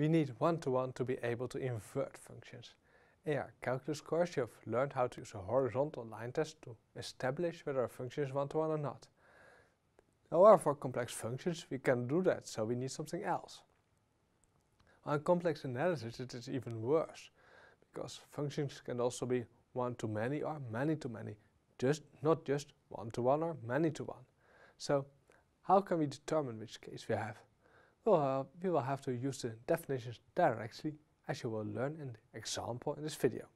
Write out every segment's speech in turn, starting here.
we need one-to-one -to, -one to be able to invert functions. In your calculus course you have learned how to use a horizontal line test to establish whether a function is one-to-one -one or not. However, for complex functions we can do that, so we need something else. On complex analysis it is even worse, because functions can also be one-to-many or many-to-many, just not just one-to-one -one or many-to-one. -one. So how can we determine which case we have? Well, uh, we will have to use the definitions directly, as you will learn in the example in this video.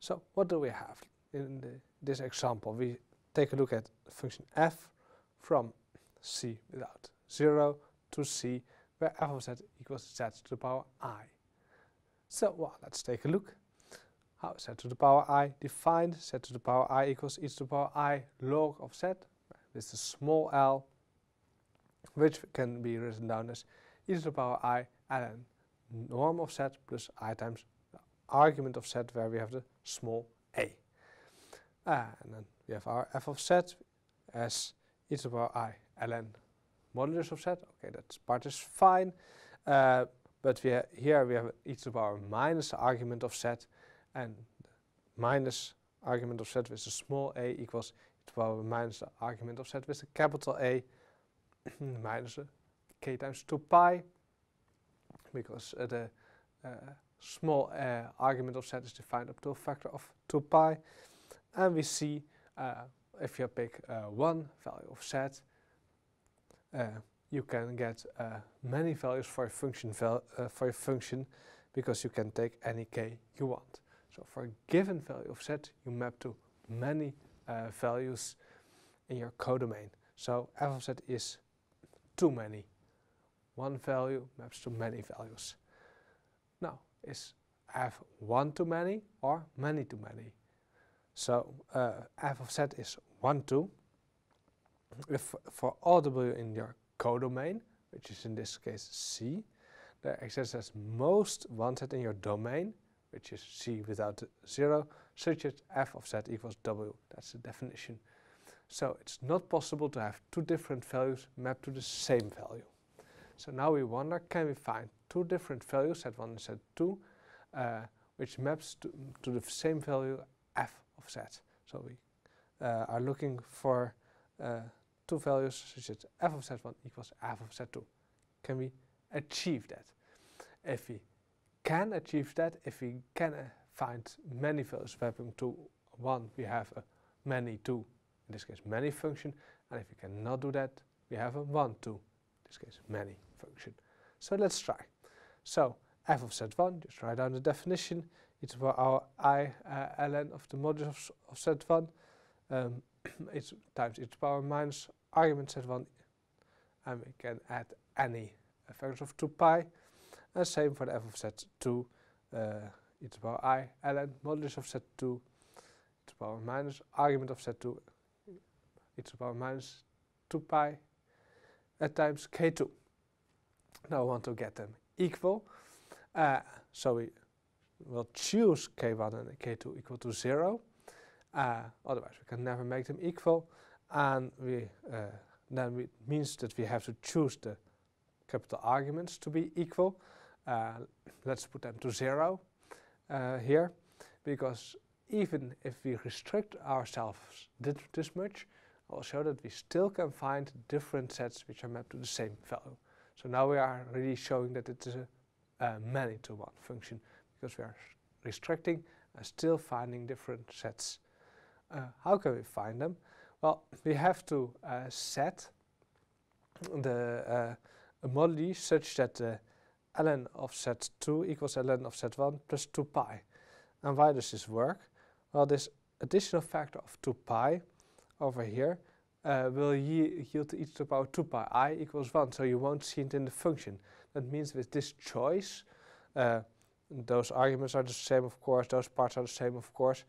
So what do we have in the, this example? We take a look at function f from c without 0 to c, where f of z equals z to the power i. So well, let's take a look. How z to the power i defined? z to the power i equals e to the power i log of z, with the small l which can be written down as e to the power i ln norm of z plus i times the argument of z where we have the small a. Uh, and then we have our f of z as e to the power i ln modulus of z. Okay, that part is fine. Uh, but we here we have e to the power minus the argument of z and minus argument of z with a small a equals e to the power minus the argument of z with a capital A minus k times 2 pi because the uh, small uh, argument of z is defined up to a factor of 2 pi and we see uh, if you pick one value of uh, you can get many values for a function val for a function because you can take any k you want. So for a given value of z you map to many uh, values in your codomain. So f of z is too many. One value maps to many values. Now, is f one to many or many to many? So uh, f of z is 1 to. If for all w in your codomain, which is in this case c, there exists as most wanted in your domain, which is c without 0, such that f of z equals w. That's the definition. So it's not possible to have two different values mapped to the same value. So now we wonder, can we find two different values, set 1 and set 2, uh, which maps to, to, the same value f of z. So we uh, are looking for uh, two values such that f of z1 equals f of z2. Can we achieve that? If we can achieve that, if we can uh, find many values mapping to 1, we have a many 2 in this case many function, and if we cannot do that, we have a one to, in this case many function. So let's try. So f of z1, just write down the definition, it's for our i uh, ln of the modulus of, of z1, um, it's times the power minus argument z1, and we can add any uh, factors of 2 pi, and same for the f of z2, uh, the power i ln modulus of z2 to the power minus argument of z2 the power minus 2 pi at times k2. Now I want to get them equal. Uh, so we will choose k1 and k2 equal to 0. Uh, otherwise we can never make them equal. And we uh, then it means that we have to choose the capital arguments to be equal. Uh, let's put them to 0 uh, here. Because even if we restrict ourselves this much, I'll show that we still can find different sets which are mapped to the same value. So now we are really showing that it is a, a many-to-one function because we are restricting and still finding different sets. Uh, how can we find them? Well, we have to uh, set the uh, a moduli such that the ln of set 2 equals ln of set 1 plus 2 pi. And why does this work? Well, this additional factor of 2 pi over here uh, will yield to e to the power 2 pi i equals 1, so you won't see it in the function. That means with this choice, uh, those arguments are the same of course, those parts are the same of course,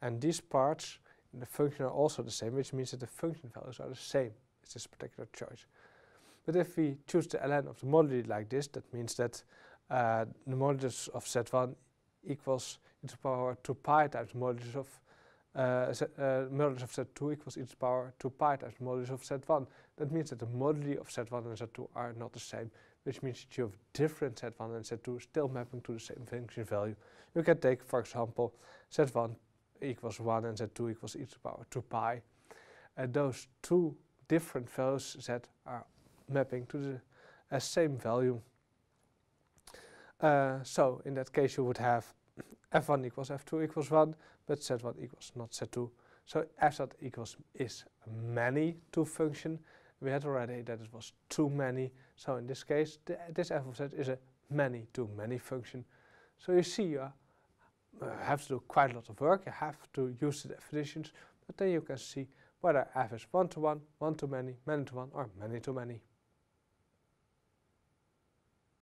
and these parts in the function are also the same, which means that the function values are the same with this particular choice. But if we choose the ln of the moduli like this, that means that uh, the modulus of z1 equals e to the power 2 pi times the modulus of uh, z, uh, modulus of z2 equals e to the power 2 pi times modulus of z1. That means that the moduli of z1 and z2 are not the same, which means that you have different Z1 and Z2 still mapping to the same function value. You can take, for example, Z1 equals 1 and Z2 equals e to the power 2 pi. And those two different values Z are mapping to the uh, same value. Uh, so in that case you would have f1 equals f2 equals 1, but z1 equals not z2. So f z equals is many to function. We had already that it was too many. So in this case, this f of z is a many to many function. So you see you uh, have to do quite a lot of work. You have to use the definitions, but then you can see whether f is one to one, one to many, many to one, or many to many.